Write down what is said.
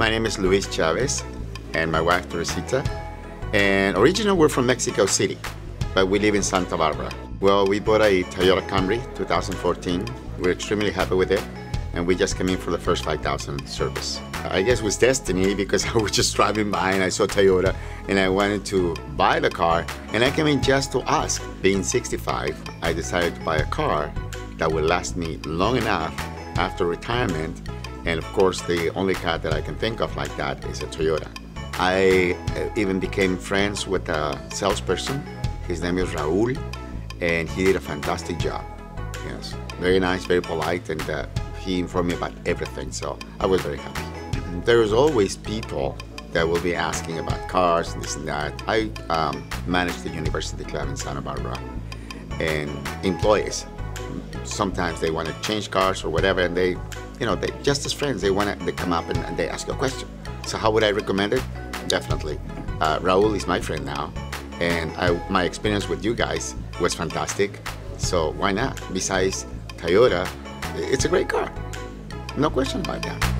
My name is Luis Chavez and my wife Teresita. And originally we're from Mexico City, but we live in Santa Barbara. Well, we bought a Toyota Camry 2014. We're extremely happy with it. And we just came in for the first 5,000 service. I guess it was destiny because I was just driving by and I saw Toyota and I wanted to buy the car. And I came in just to ask. Being 65, I decided to buy a car that will last me long enough after retirement. And of course, the only car that I can think of like that is a Toyota. I uh, even became friends with a salesperson. His name is Raul, and he did a fantastic job. Yes, very nice, very polite, and uh, he informed me about everything, so I was very happy. There's always people that will be asking about cars and this and that. I um, manage the university club in Santa Barbara, and employees sometimes they want to change cars or whatever, and they, you know, they just as friends, they want to come up and, and they ask a question. So how would I recommend it? Definitely. Uh, Raul is my friend now, and I, my experience with you guys was fantastic. So why not? Besides Toyota, it's a great car. No question about that.